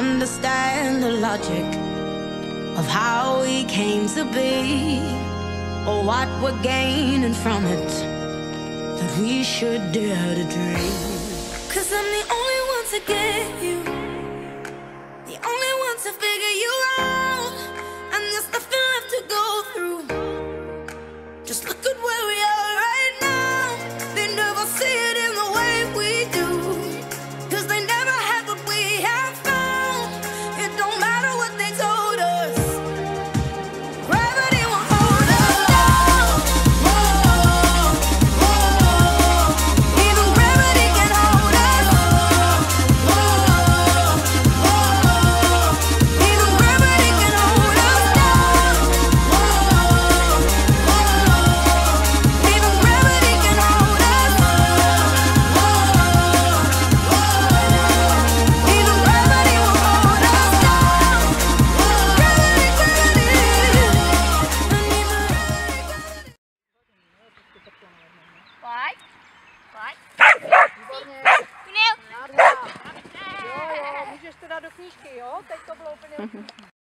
understand the logic of how we came to be or what we're gaining from it that we should dare to dream. Cause I'm the only Pojď. Pojď. Výborně. Jo, jo, můžeš to dát do knížky, jo? Teď to bylo úplně